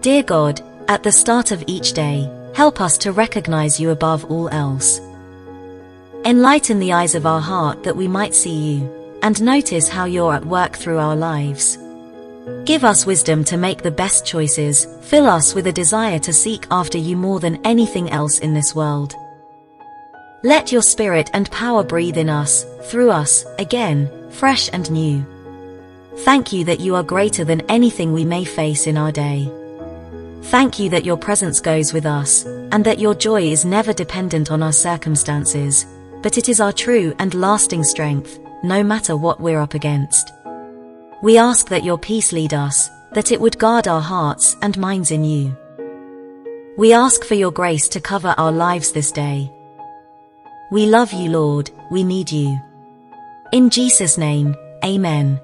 Dear God, at the start of each day, help us to recognize you above all else. Enlighten the eyes of our heart that we might see you, and notice how you're at work through our lives. Give us wisdom to make the best choices, fill us with a desire to seek after you more than anything else in this world. Let your spirit and power breathe in us, through us, again, fresh and new. Thank you that you are greater than anything we may face in our day. Thank you that your presence goes with us, and that your joy is never dependent on our circumstances, but it is our true and lasting strength, no matter what we're up against. We ask that your peace lead us, that it would guard our hearts and minds in you. We ask for your grace to cover our lives this day. We love you, Lord, we need you. In Jesus' name, Amen.